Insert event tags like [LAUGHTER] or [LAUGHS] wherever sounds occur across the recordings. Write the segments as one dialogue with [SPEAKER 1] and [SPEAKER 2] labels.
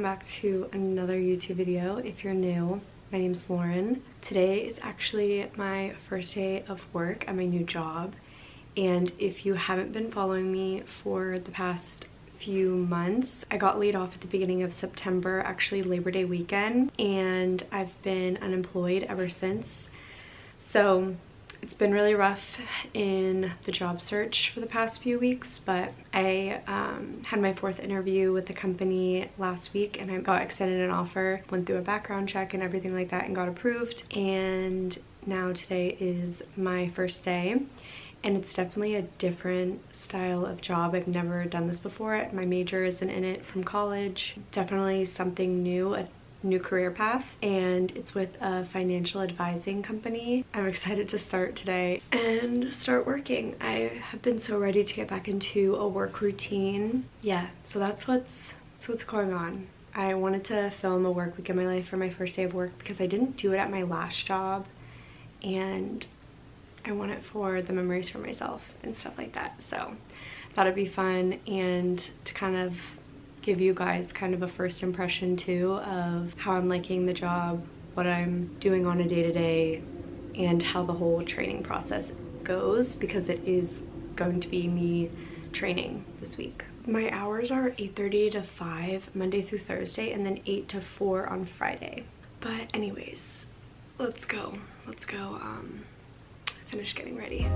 [SPEAKER 1] welcome back to another YouTube video. If you're new, my name's Lauren. Today is actually my first day of work at my new job. And if you haven't been following me for the past few months, I got laid off at the beginning of September, actually Labor Day weekend, and I've been unemployed ever since. So it's been really rough in the job search for the past few weeks, but I um, had my fourth interview with the company last week and I got extended an offer, went through a background check and everything like that and got approved. And now today is my first day and it's definitely a different style of job. I've never done this before. My major isn't in it from college. Definitely something new, a new career path and it's with a financial advising company. I'm excited to start today and start working. I have been so ready to get back into a work routine. Yeah, so that's what's that's what's going on. I wanted to film a work week in my life for my first day of work because I didn't do it at my last job and I want it for the memories for myself and stuff like that. So thought it'd be fun and to kind of give you guys kind of a first impression too of how I'm liking the job, what I'm doing on a day-to-day, -day, and how the whole training process goes because it is going to be me training this week. My hours are 8.30 to 5 Monday through Thursday and then 8 to 4 on Friday. But anyways, let's go. Let's go um, finish getting ready.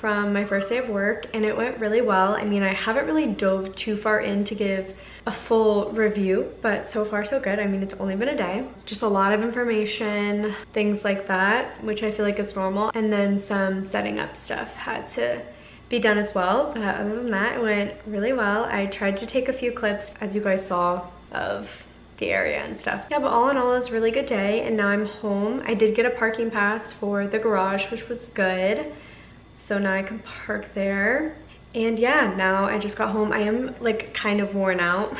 [SPEAKER 1] From my first day of work and it went really well. I mean, I haven't really dove too far in to give a full review, but so far so good. I mean, it's only been a day. Just a lot of information, things like that, which I feel like is normal. And then some setting up stuff had to be done as well. But other than that, it went really well. I tried to take a few clips, as you guys saw, of the area and stuff. Yeah, but all in all, it was a really good day and now I'm home. I did get a parking pass for the garage, which was good. So now I can park there. And yeah, now I just got home. I am like kind of worn out.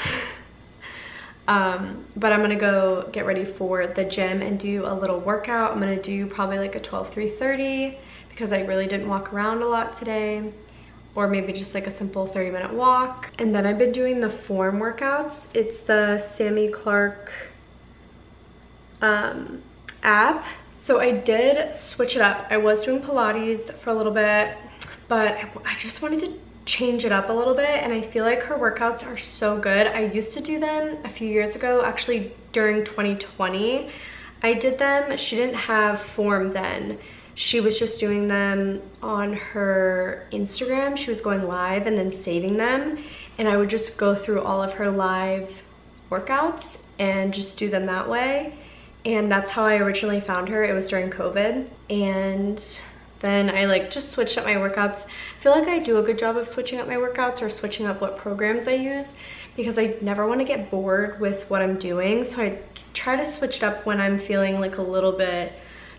[SPEAKER 1] [LAUGHS] um, but I'm gonna go get ready for the gym and do a little workout. I'm gonna do probably like a 12, 3.30 because I really didn't walk around a lot today or maybe just like a simple 30 minute walk. And then I've been doing the form workouts. It's the Sami Clarke um, app. So I did switch it up. I was doing Pilates for a little bit, but I just wanted to change it up a little bit and I feel like her workouts are so good. I used to do them a few years ago, actually during 2020. I did them, she didn't have form then she was just doing them on her Instagram. She was going live and then saving them. And I would just go through all of her live workouts and just do them that way. And that's how I originally found her. It was during COVID. And then I like just switched up my workouts. I feel like I do a good job of switching up my workouts or switching up what programs I use because I never want to get bored with what I'm doing. So I try to switch it up when I'm feeling like a little bit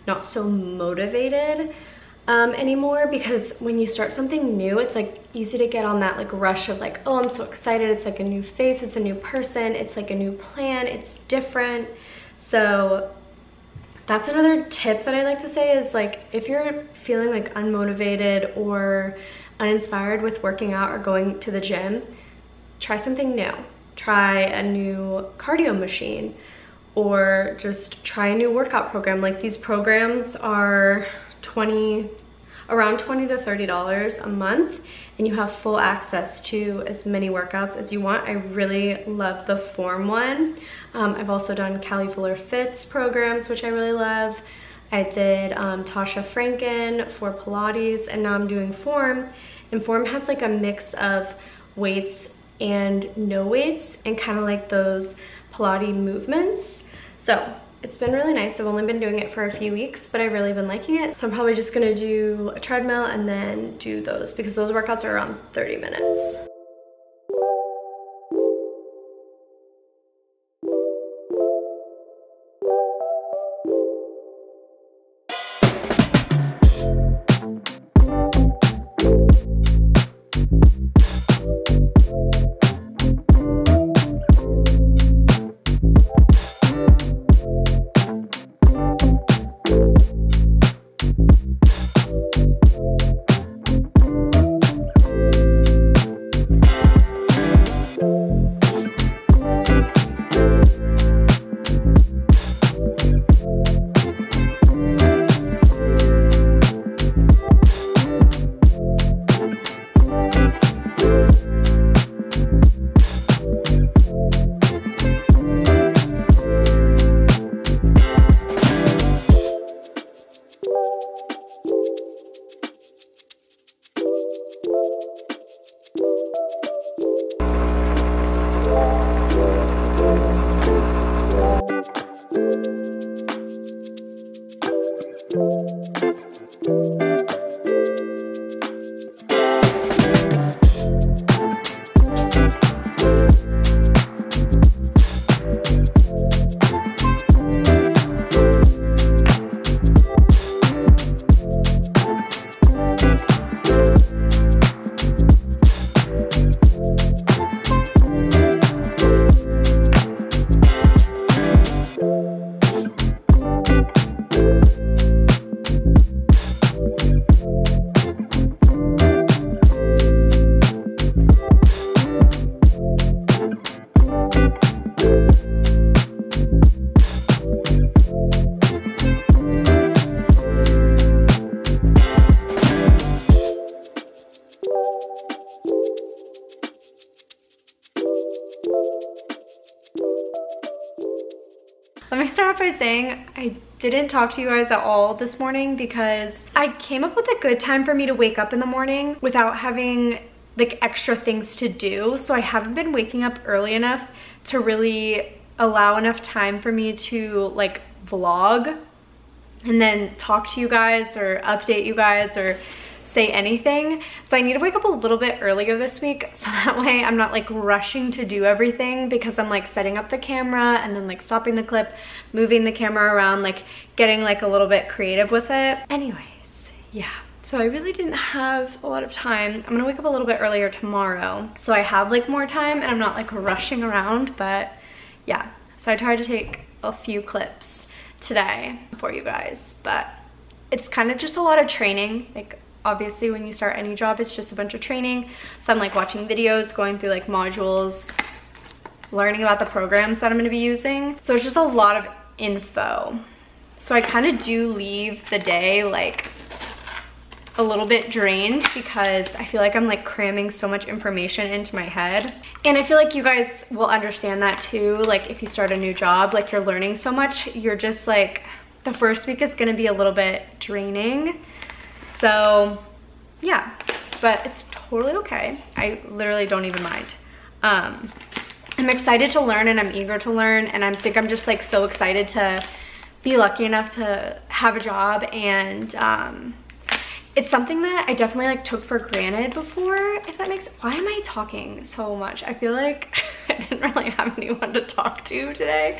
[SPEAKER 1] not so motivated um, anymore because when you start something new, it's like easy to get on that like rush of like, oh, I'm so excited. It's like a new face, it's a new person, it's like a new plan, it's different. So that's another tip that I like to say is like, if you're feeling like unmotivated or uninspired with working out or going to the gym, try something new. Try a new cardio machine or just try a new workout program. Like these programs are 20, around 20 to $30 a month and you have full access to as many workouts as you want. I really love the Form one. Um, I've also done Callie Fuller Fits programs, which I really love. I did um, Tasha Franken for Pilates and now I'm doing Form. And Form has like a mix of weights and no weights and kind of like those Pilates movements. So it's been really nice. I've only been doing it for a few weeks, but I've really been liking it. So I'm probably just gonna do a treadmill and then do those because those workouts are around 30 minutes. Talk to you guys at all this morning because I came up with a good time for me to wake up in the morning without having like extra things to do. So I haven't been waking up early enough to really allow enough time for me to like vlog and then talk to you guys or update you guys or say anything. So I need to wake up a little bit earlier this week [LAUGHS] so that way I'm not like rushing to do everything because I'm like setting up the camera and then like stopping the clip, moving the camera around, like getting like a little bit creative with it. Anyways, yeah. So I really didn't have a lot of time. I'm gonna wake up a little bit earlier tomorrow. So I have like more time and I'm not like rushing around, but yeah. So I tried to take a few clips today for you guys, but it's kind of just a lot of training. Like obviously when you start any job it's just a bunch of training so i'm like watching videos going through like modules learning about the programs that i'm going to be using so it's just a lot of info so i kind of do leave the day like a little bit drained because I feel like I'm like cramming so much information into my head. And I feel like you guys will understand that too. Like if you start a new job, like you're learning so much, you're just like, the first week is gonna be a little bit draining. So yeah, but it's totally okay. I literally don't even mind. Um, I'm excited to learn and I'm eager to learn and I think I'm just like so excited to be lucky enough to have a job and um, it's something that I definitely like took for granted before, if that makes, why am I talking so much? I feel like [LAUGHS] I didn't really have anyone to talk to today.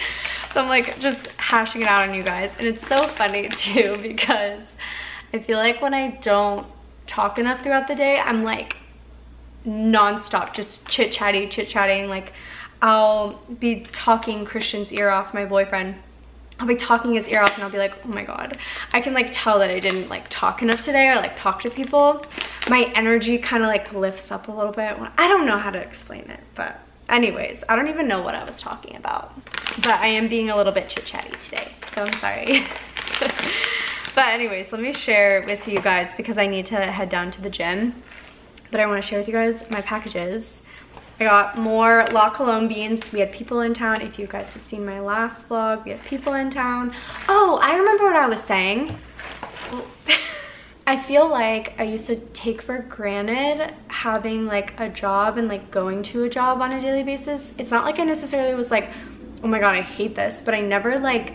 [SPEAKER 1] So I'm like just hashing it out on you guys. And it's so funny [LAUGHS] too because I feel like when I don't talk enough throughout the day, I'm like nonstop, just chit chatty, chit chatting. Like I'll be talking Christian's ear off, my boyfriend. I'll be talking his ear off and I'll be like, oh my God. I can like tell that I didn't like talk enough today or like talk to people. My energy kind of like lifts up a little bit. I don't know how to explain it, but anyways, I don't even know what I was talking about. But I am being a little bit chit chatty today, so I'm sorry. [LAUGHS] But anyways, let me share with you guys because I need to head down to the gym. But I want to share with you guys my packages. I got more La Colombe beans. We had people in town. If you guys have seen my last vlog, we had people in town. Oh, I remember what I was saying. [LAUGHS] I feel like I used to take for granted having like a job and like going to a job on a daily basis. It's not like I necessarily was like, oh my god, I hate this, but I never like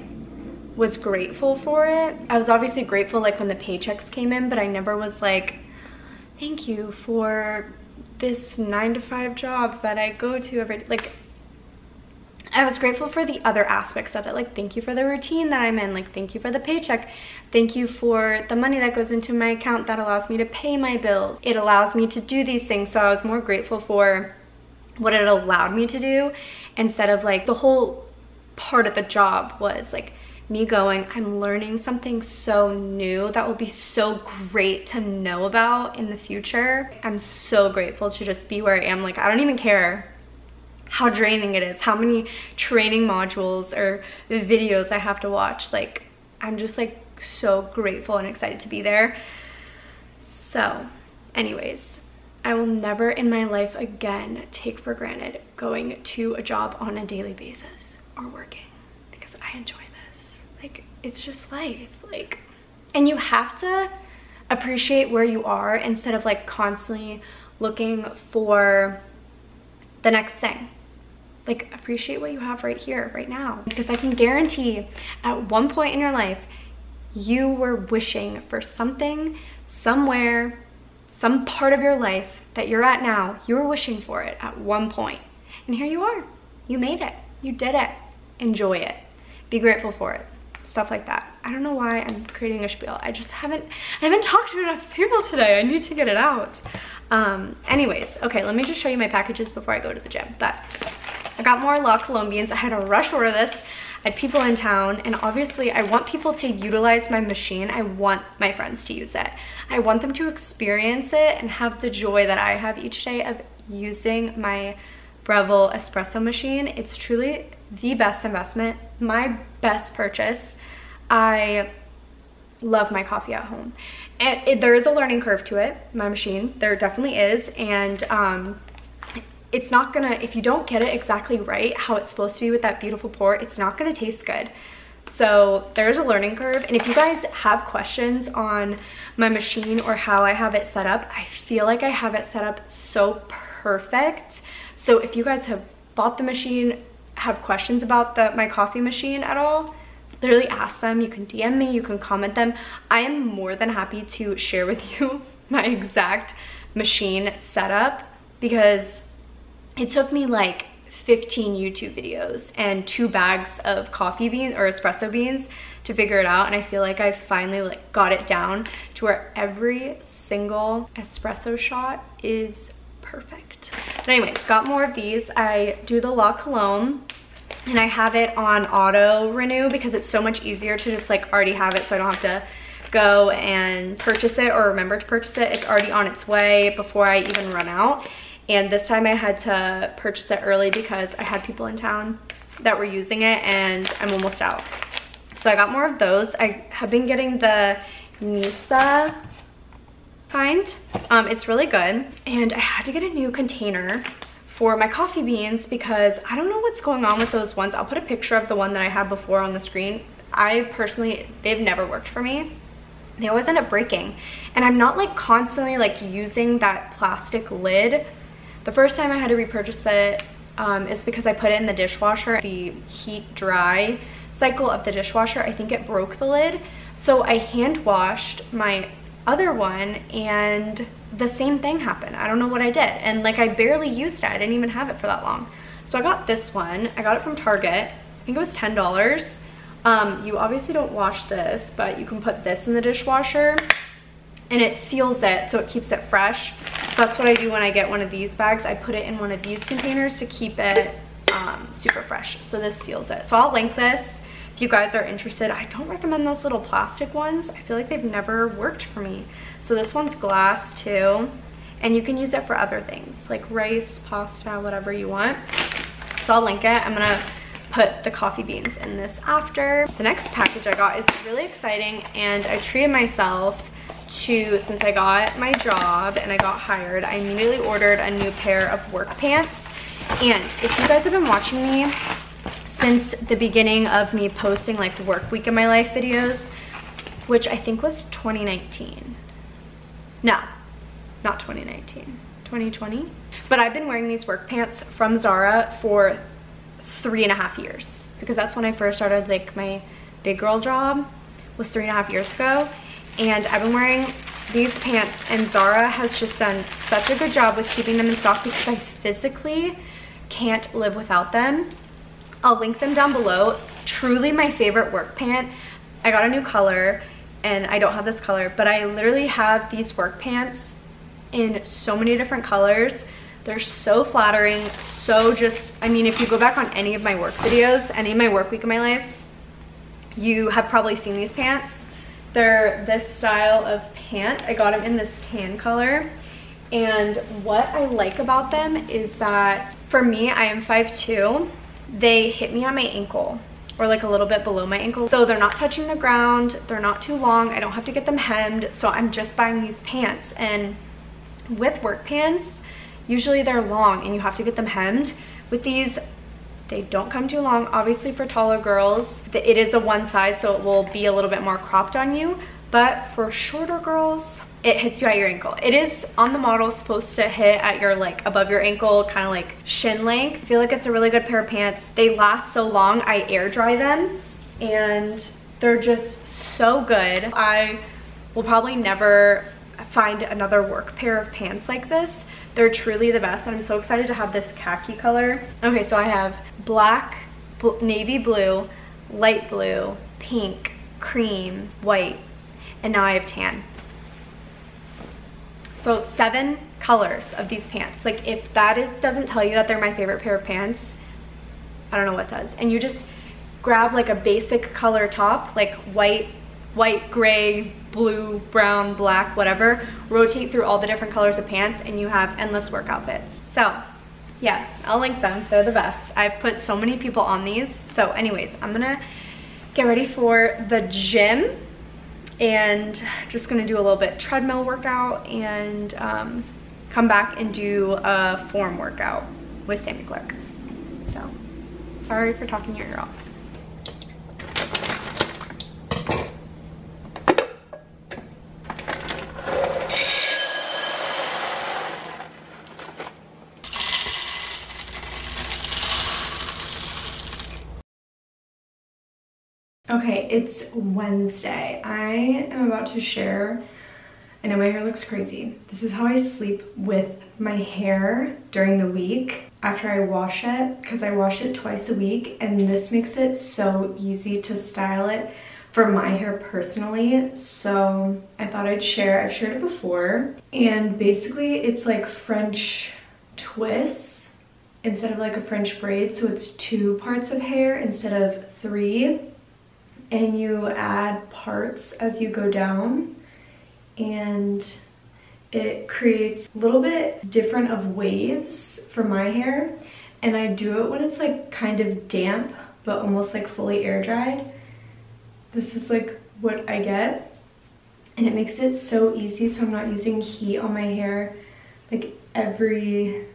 [SPEAKER 1] was grateful for it. I was obviously grateful like when the paychecks came in, but I never was like, thank you for this nine to five job that I go to every, like I was grateful for the other aspects of it. Like, thank you for the routine that I'm in. Like, thank you for the paycheck. Thank you for the money that goes into my account that allows me to pay my bills. It allows me to do these things. So I was more grateful for what it allowed me to do instead of like the whole part of the job was like me going, I'm learning something so new that will be so great to know about in the future. I'm so grateful to just be where I am. Like, I don't even care how draining it is, how many training modules or videos I have to watch. Like, I'm just like so grateful and excited to be there. So, anyways, I will never in my life again take for granted going to a job on a daily basis or working because I enjoy it's just life. Like, and you have to appreciate where you are instead of like constantly looking for the next thing. Like appreciate what you have right here right now. Because i can guarantee at one point in your life you were wishing for something somewhere some part of your life that you're at now you were wishing for it at one point. And here you are. You made it. You did it. Enjoy it. Be grateful for it stuff like that i don't know why i'm creating a spiel i just haven't i haven't talked to enough people today i need to get it out um anyways okay let me just show you my packages before i go to the gym but I got more La Colombe beans. I had to rush order this. I had people in town and obviously I want people to utilize my machine. I want my friends to use it. I want them to experience it and have the joy that I have each day of using my Breville espresso machine. It's truly the best investment, my best purchase. I love my coffee at home. And it, there is a learning curve to it, my machine. There definitely is. And um, it's not gonna, if you don't get it exactly right, how it's supposed to be with that beautiful pour, it's not gonna taste good. So there's a learning curve. And if you guys have questions on my machine or how I have it set up, I feel like I have it set up so perfect. So if you guys have bought the machine, have questions about the my coffee machine at all, literally ask them. You can DM me, you can comment them. I am more than happy to share with [LAUGHS] you my exact machine setup because it took me like 15 YouTube videos and two bags of coffee beans or espresso beans to figure it out and I feel like I finally like got it down to where every single espresso shot is perfect. But anyways, got more of these. I do the La Colombe and I have it on auto renew because it's so much easier to just like already have it so I don't have to go and purchase it or remember to purchase it. It's already on its way before I even run out. And this time I had to purchase it early because I had people in town that were using it and I'm almost out. So I got more of those. I have been getting the Nizza kind. Um, it's really good. And I had to get a new container for my coffee beans because I don't know what's going on with those ones. I'll put a picture of the one that I had before on the screen. I personally, they've never worked for me. They always end up breaking. And I'm not like constantly like using that plastic lid the first time I had to repurchase it um, is because I put it in the dishwasher. The heat dry cycle of the dishwasher, I think it broke the lid. So I hand washed my other one and the same thing happened. I don't know what I did. And like I barely used it. I didn't even have it for that long. So I got this one. I got it from Target. I think it was $10. Um, you obviously don't wash this, but you can put this in the dishwasher and it seals it so it keeps it fresh. So that's what I do when I get one of these bags. I put it in one of these containers to keep it um, super fresh. So this seals it. So I'll link this if you guys are interested. I don't recommend those little plastic ones. I feel like they've never worked for me. So this one's glass too. And you can use it for other things like rice, pasta, whatever you want. So I'll link it. I'm gonna put the coffee beans in this after. The next package I got is really exciting and I treated myself to, since I got my job and I got hired, I immediately ordered a new pair of work pants. And if you guys have been watching me since the beginning of me posting like work week in my life videos, which I think was 2019. No, not 2019, 2020. But I've been wearing these work pants from Zara for three and a half years because that's when I first started like my big girl job was three and a half years ago. And I've been wearing these pants and Zara has just done such a good job with keeping them in stock because I physically can't live without them. I'll link them down below. Truly my favorite work pant. I got a new color and I don't have this color, but I literally have these work pants in so many different colors. They're so flattering, so just, I mean, if you go back on any of my work videos, any of my work week of my lives, you have probably seen these pants. They're this style of pant. I got them in this tan color. And what I like about them is that for me, I am 5'2". They hit me on my ankle or like a little bit below my ankle. So they're not touching the ground. They're not too long. I don't have to get them hemmed. So I'm just buying these pants. And with work pants, usually they're long and you have to get them hemmed. With these, they don't come too long. Obviously for taller girls, it is a one size, so it will be a little bit more cropped on you. But for shorter girls, it hits you at your ankle. It is on the model supposed to hit at your like above your ankle, kind of like shin length. I feel like it's a really good pair of pants. They last so long, I air dry them and they're just so good. I will probably never find another work pair of pants like this. They're truly the best and I'm so excited to have this khaki color. Okay, so I have black, bl navy blue, light blue, pink, cream, white, and now I have tan. So seven colors of these pants. Like if that is doesn't tell you that they're my favorite pair of pants, I don't know what does. And you just grab like a basic color top, like white, white, gray, blue, brown, black, whatever, rotate through all the different colors of pants and you have endless work outfits. So yeah, I'll link them. They're the best. I've put so many people on these. So anyways, I'm gonna get ready for the gym and just gonna do a little bit treadmill workout and um, come back and do a form workout with Sami Clarke. So, sorry for talking your ear off. Okay, it's Wednesday. I am about to share, I know my hair looks crazy. This is how I sleep with my hair during the week after I wash it, because I wash it twice a week, and this makes it so easy to style it for my hair personally. So I thought I'd share, I've shared it before, and basically it's like French twists instead of like a French braid, so it's two parts of hair instead of three and you add parts as you go down and it creates a little bit different of waves for my hair and I do it when it's like kind of damp but almost like fully air dried. This is like what I get and it makes it so easy so I'm not using heat on my hair like every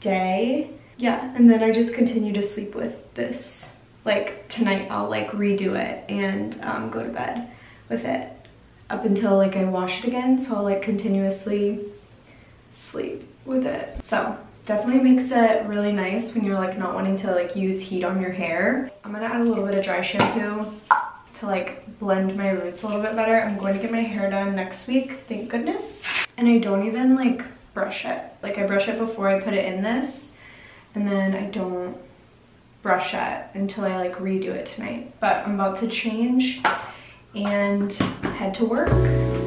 [SPEAKER 1] day. Yeah, and then I just continue to sleep with this like tonight I'll like redo it and um, go to bed with it up until like I wash it again. So I'll like continuously sleep with it. So definitely makes it really nice when you're like not wanting to like use heat on your hair. I'm gonna add a little bit of dry shampoo to like blend my roots a little bit better. I'm going to get my hair done next week, thank goodness. And I don't even like brush it. Like I brush it before I put it in this and then I don't brush at until I like redo it tonight. But I'm about to change and head to work.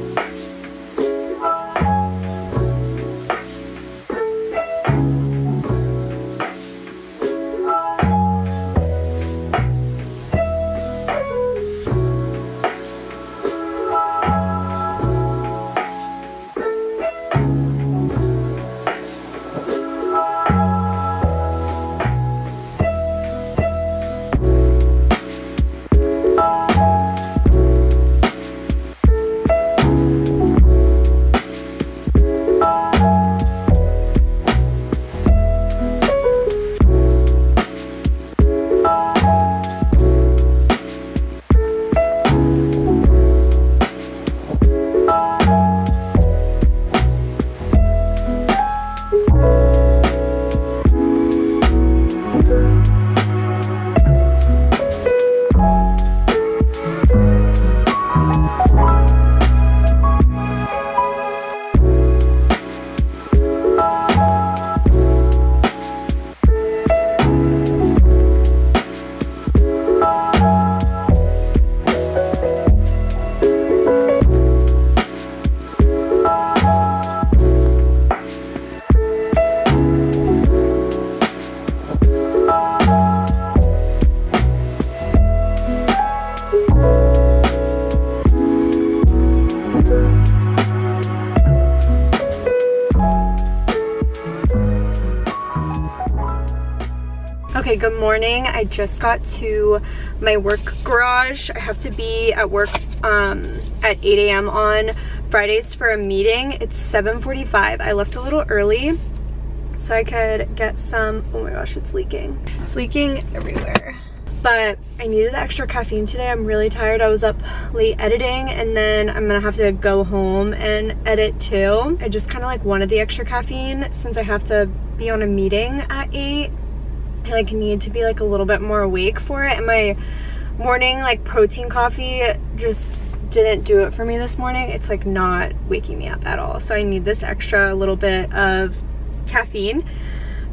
[SPEAKER 1] Okay, good morning. I just got to my work garage. I have to be at work um, at 8 a.m. on Fridays for a meeting. It's 7.45. I left a little early so I could get some, oh my gosh, it's leaking. It's leaking everywhere. But I needed the extra caffeine today. I'm really tired. I was up late editing and then I'm gonna have to go home and edit too. I just kind of like wanted the extra caffeine since I have to be on a meeting at 8 I like need to be like a little bit more awake for it and my morning like protein coffee just didn't do it for me this morning. It's like not waking me up at all. So I need this extra little bit of caffeine.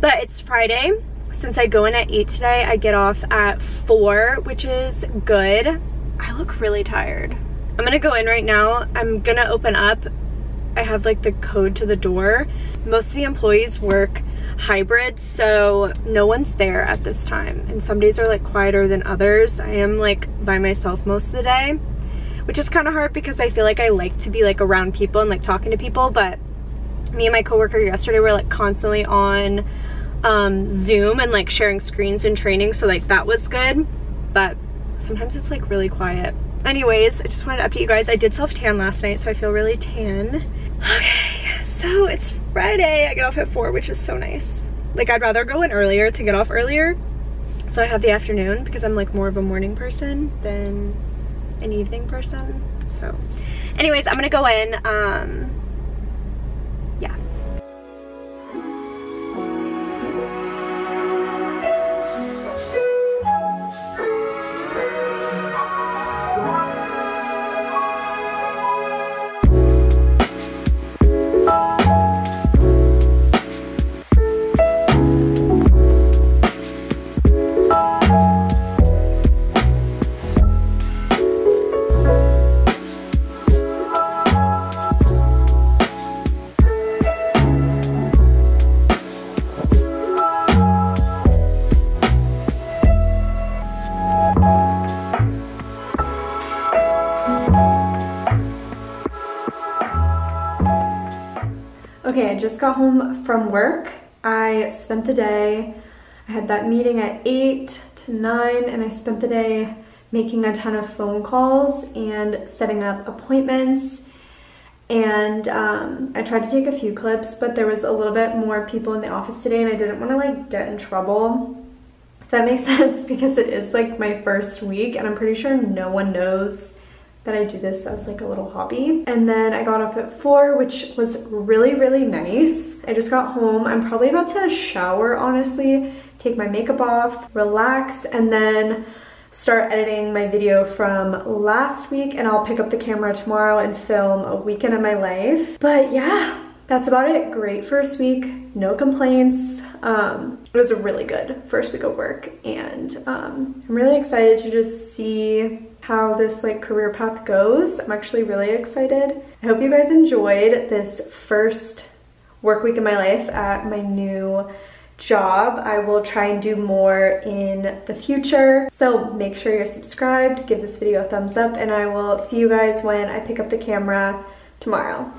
[SPEAKER 1] But it's Friday. Since I go in at 8 today, I get off at 4, which is good. I look really tired. I'm gonna go in right now. I'm gonna open up. I have like the code to the door. Most of the employees work hybrid so no one's there at this time. And some days are like quieter than others. I am like by myself most of the day which is kind of hard because i feel like i like to be like around people and like talking to people but me and my coworker yesterday were like constantly on um zoom and like sharing screens and training so like that was good but sometimes it's like really quiet. Anyways i just wanted to update you guys. I did self tan last night so i feel really tan. [SIGHS] Okay so it's Friday. I get off at 4, which is so nice. Like, I'd rather go in earlier to get off earlier. So I have the afternoon because I'm like more of a morning person than an evening person. So anyways, I'm gonna go in. Um, just got home from work. I spent the day, I had that meeting at 8 to 9 and I spent the day making a ton of phone calls and setting up appointments. And um, I tried to take a few clips, but there was a little bit more people in the office today and I didn't want to like get in trouble. If that makes [LAUGHS] sense because it is like my first week and I'm pretty sure no one knows that I do this as like a little hobby. And then I got off at four, which was really, really nice. I just got home. I'm probably about to shower, honestly, take my makeup off, relax, and then start editing my video from last week and I'll pick up the camera tomorrow and film a weekend of my life. But yeah, that's about it. Great first week, no complaints. Um, it was a really good first week of work and um, I'm really excited to just see how this like career path goes. I'm actually really excited. I hope you guys enjoyed this first work week in my life at my new job. I will try and do more in the future. So make sure you're subscribed, give this video a thumbs up, and I will see you guys when I pick up the camera tomorrow.